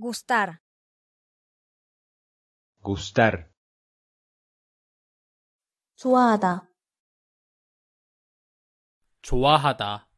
gustar, gustar, 좋아하다, 좋아하다,